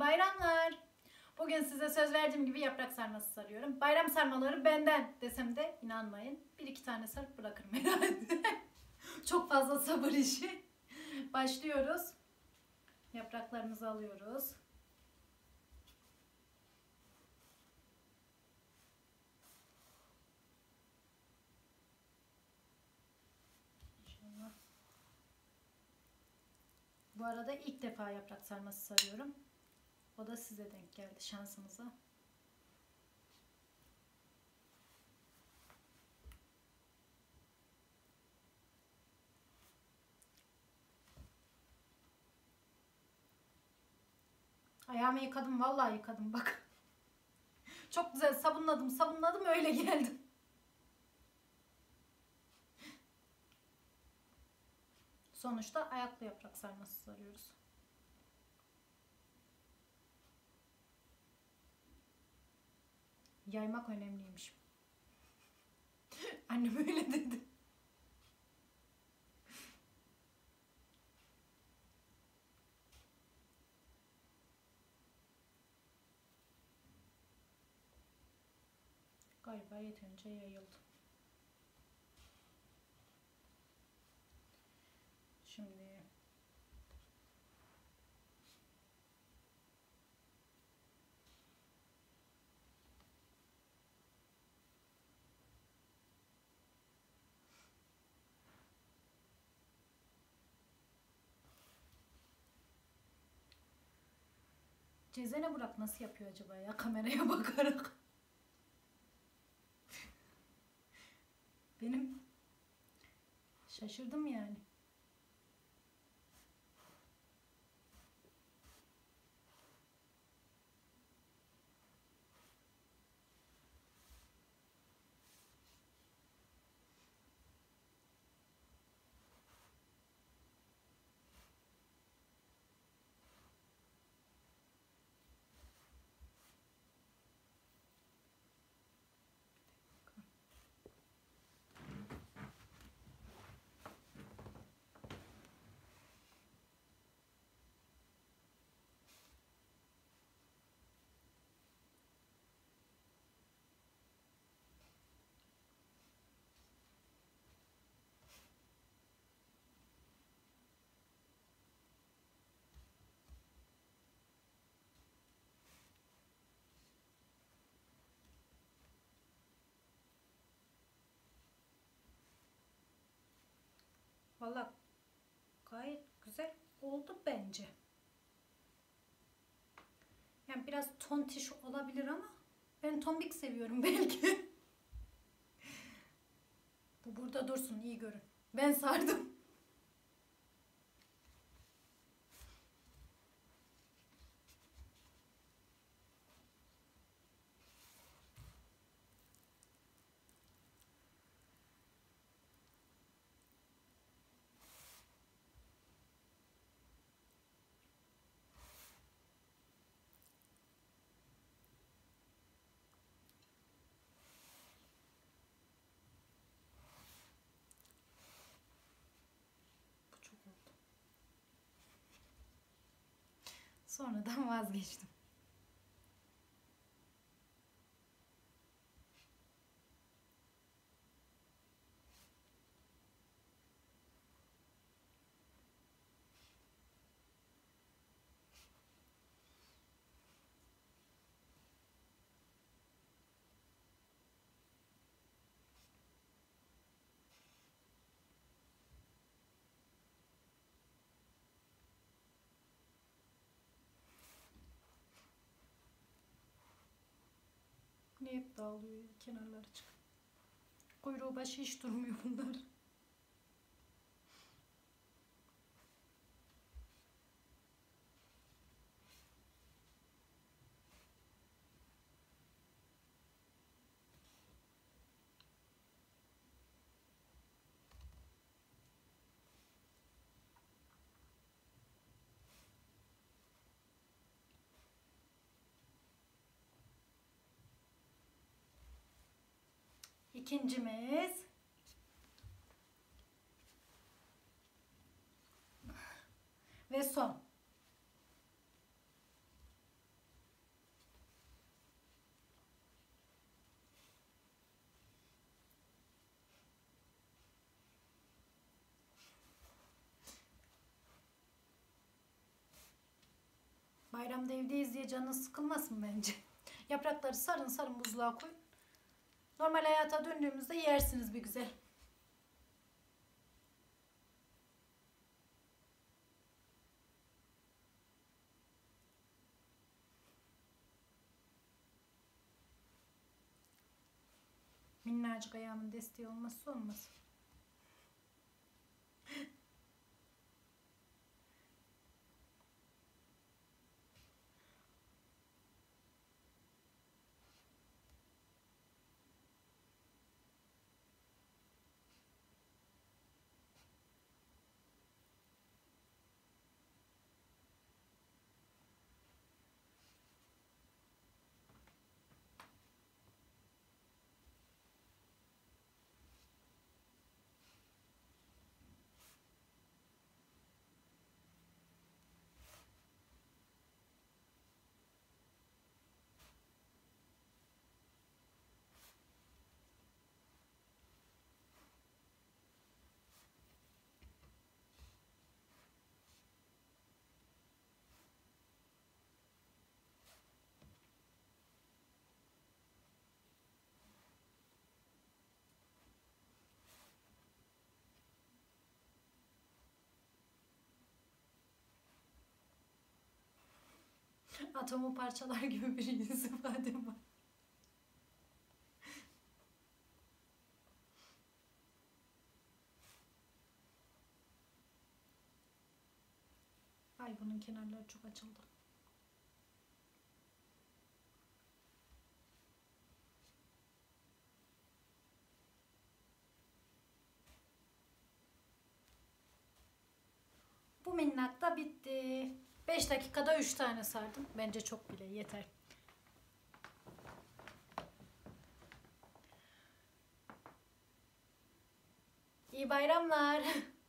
Bayramlar. Bugün size söz verdiğim gibi yaprak sarması sarıyorum. Bayram sarmaları benden desem de inanmayın. Bir iki tane sarıp bırakırım herhalde. Çok fazla sabır işi. Başlıyoruz. Yapraklarımızı alıyoruz. Bu arada ilk defa yaprak sarması sarıyorum. O da size denk geldi şansımıza. Ayağımı yıkadım vallahi yıkadım bak. Çok güzel sabunladım sabunladım öyle geldim. Sonuçta ayaklı yaprak sarması sarıyoruz. Yaymak önemliymiş. Annem öyle dedi. Galiba yeterince yayıldı. Cezene Burak nasıl yapıyor acaba ya kameraya bakarak? Benim şaşırdım yani. Valla gayet güzel oldu bence. Yani biraz tontiş olabilir ama ben tombik seviyorum belki. Bu burada dursun iyi görün. Ben sardım. Bu çok oldu. Sonradan vazgeçtim. Ne hep dağılıyor ya, kenarları çık. Kuyruğu başı hiç durmuyor bunlar. İkincimiz. Ve son. Bayramda evdeyiz diye canınız sıkılmasın bence. Yaprakları sarın sarın buzluğa koyun. Normal hayata döndüğümüzde yersiniz bir güzel. Minnacık ayağımın desteği olmazsa olmaz. Atomu parçalar gibi bir yüz ifadem var. Ay bunun kenarları çok açıldı. Bu minnak da bitti. 5 dakikada 3 tane sardım. Bence çok bile yeter. İyi bayramlar.